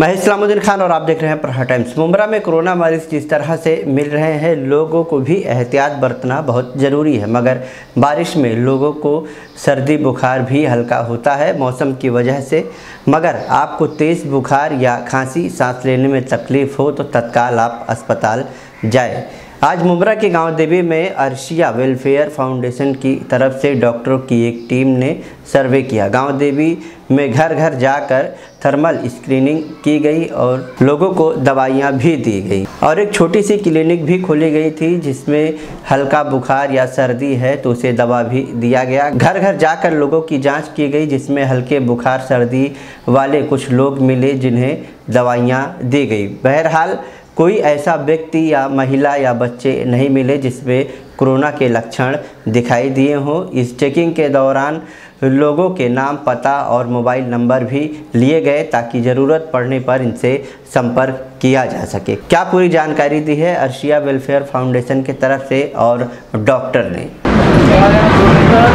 मैं इस्लामुद्दीन खान और आप देख रहे हैं प्रहा टाइम्स। मुमरा में कोरोना मरीज़ जिस तरह से मिल रहे हैं, लोगों को भी एहतियात बरतना बहुत ज़रूरी है, मगर बारिश में लोगों को सर्दी, बुखार भी हल्का होता है मौसम की वजह से। मगर आपको तेज़ बुखार या खांसी, सांस लेने में तकलीफ़ हो तो तत्काल आप अस्पताल जाए। आज मुमरा के गाँव देवी में अर्शिया वेलफेयर फाउंडेशन की तरफ़ से डॉक्टरों की एक टीम ने सर्वे किया। गाँव देवी में घर घर जाकर थर्मल स्क्रीनिंग की गई और लोगों को दवाइयाँ भी दी गई। और एक छोटी सी क्लिनिक भी खोली गई थी, जिसमें हल्का बुखार या सर्दी है तो उसे दवा भी दिया गया। घर घर जाकर लोगों की जाँच की गई, जिसमें हल्के बुखार, सर्दी वाले कुछ लोग मिले जिन्हें दवाइयाँ दी गई। बहरहाल, कोई ऐसा व्यक्ति या महिला या बच्चे नहीं मिले जिसमें कोरोना के लक्षण दिखाई दिए हों। इस चेकिंग के दौरान लोगों के नाम, पता और मोबाइल नंबर भी लिए गए ताकि ज़रूरत पड़ने पर इनसे संपर्क किया जा सके। क्या पूरी जानकारी दी है अर्शिया वेलफेयर फाउंडेशन की तरफ़ से और डॉक्टर ने?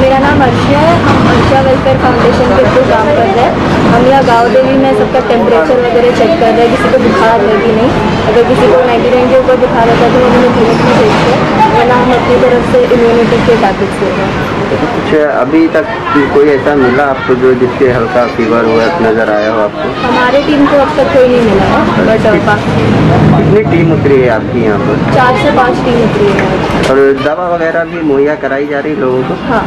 मेरा नाम अर्शिया है। हम अर्शिया वेलफेयर फाउंडेशन के थ्रू काम कर रहे हैं। हम यहाँ गाँव देवी में सबका टेम्परेचर वगैरह चेक कर रहे हैं। किसी को बुखार है कि नहीं। अगर किसी को नाइन्टी नाइन के ऊपर बुखार होता है तो हमें क्लिनिक में भेजते हैं हम अपनी तरफ़ से इम्यूनिटी के टैबलेट्स दे रहे हैं? तो कुछ अभी तक कोई ऐसा मिला आपको जो जिसके हल्का फीवर हुआ नज़र आया हो आपको? हमारे टीम को अब तक कोई नहीं मिला है बट बाकी कितनी टीम उतरी है आपकी यहाँ पर? चार से पाँच टीम उतरी है। और दवा वगैरह भी मुहैया कराई जा रही है लोगों को? हाँ।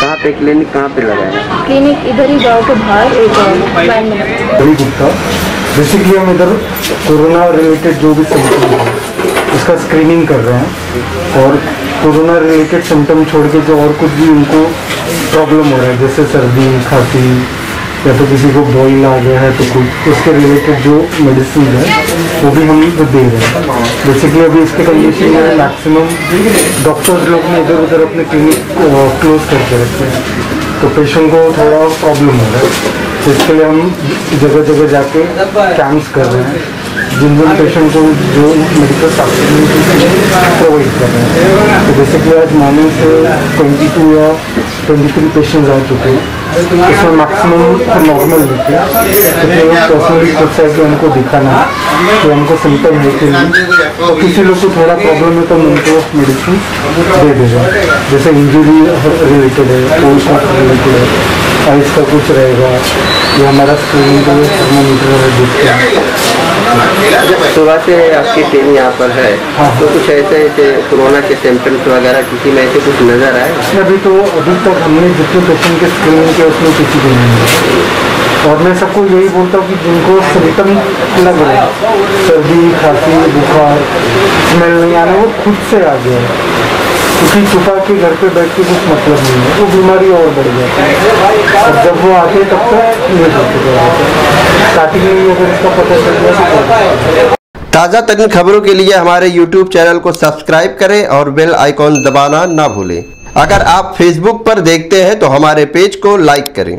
कहाँ पे क्लिनिक कहाँ पे लगा है क्लिनिक इधर ही गाँव के बाहर एक वैन में बड़ी गुप्ता बेसिकली हम इधर कोरोना रिलेटेड जो भी सिम्टम उसका स्क्रीनिंग कर रहे हैं। और कोरोना रिलेटेड सिम्टम छोड़ के जो और कुछ भी उनको प्रॉब्लम हो रहा है, जैसे सर्दी, खांसी, या तो किसी को बॉइल आ गया है तो कुछ, उसके रिलेटेड जो मेडिसिन है, वो भी हम तो दे रहे हैं। बेसिकली अभी इसके कंडीशन में मैक्सिमम डॉक्टर्स लोग ने इधर उधर अपने क्लिनिक क्लोज करके रखे हैं। तो पेशेंट को थोड़ा प्रॉब्लम हो रहा है। तो इसके लिए हम जगह जगह जाके कैंप्स कर रहे हैं। जिन जिन पेशेंट को जो मेडिकल प्रोवाइड कर रहे हैं। तो बेसिकली आज मॉर्निंग से 22 या 23 पेशेंट आ चुके हैं। इसमें मैक्सिमम नॉर्मल होते हैं। तो पर्सनली सोचा है कि उनको दिखाना कि उनको सिम्टम है। कि नहीं तो किसी लोग को थोड़ा प्रॉब्लम है तो हम उनको मेडिसिन दे दे रहे हैं जैसे इंजरी रिलेटेड है कोल्ड रिलेटेड है आइस का कुछ रहेगा, ये हमारा स्क्रीनिंग का थर्मोमीटर है, देखते हैं। सुबह से आपकी टीम यहाँ पर है। हाँ। तो कुछ ऐसे ऐसे कोरोना के सिम्टम्स वगैरह किसी में ऐसे कुछ नज़र आए? अभी तो अभी तक हमने जितने पेशेंट के स्क्रीनिंग के उसमें किसी को नहीं और मैं सबको यही बोलता हूँ कि जिनको सिम्टम लग रहे हैं सर्दी खांसी बुखार स्मेल नहीं आना वो खुद से आ गया है। क्योंकि छुपा के घर पे बैठ के कुछ मतलब नहीं है वो बीमारी और बढ़ जाती है। और जब वो आते तब तक नहीं करते ताज़ा तरीन खबरों के लिए हमारे YouTube चैनल को सब्सक्राइब करें और बेल आइकॉन दबाना ना भूलें। अगर आप Facebook पर देखते हैं तो हमारे पेज को लाइक करें।